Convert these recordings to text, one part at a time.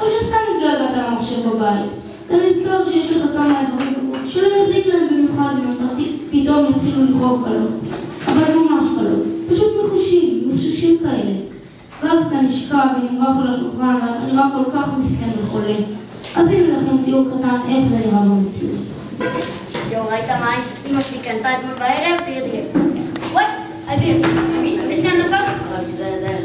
או שסתם התגעגעת למחשב בבית. אתה נזכר שיש לך כמה דברים שלא יזיק להם במיוחד אם פתאום יתחילו לקרוא קלות. אבל ממש קלות. פשוט מחושים, מחשושים כאלה. ואז אתה נשכב ונמרח על השולחן ואתה נראה כל כך מסכן וחולה. אז הנה לכם ציור קטן איך זה נראה במציאות. יואו, ראית מה אמא שלי קנתה אתמול בערב? תראה, תראה. וואי, אדיר. אז יש לי הנדסות? אבל זה, זה,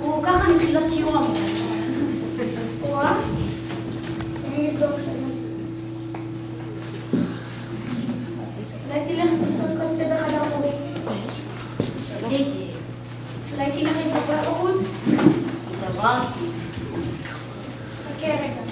הוא ככה מתחילת שיעור המורה. אולי תלך לשתות כוס תה בחדר מורים. שתיתי, אולי תלך להתעבר בחוץ? התעברתי. חכה רגע.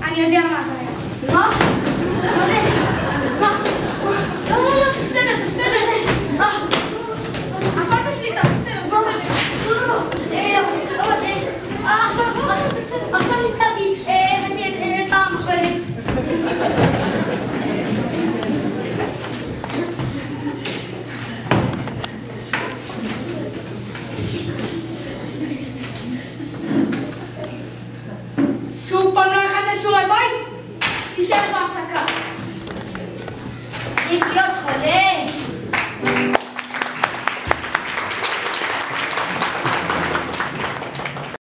Andiamo a No? Cos'è? No! No, no, no! Stai, stai, No! A quale uscita? Stai, no, no! Eh, ah, sono, ah, sono stati, eh, tam, Միշել բացակա։ Իսկ յոց խորեն։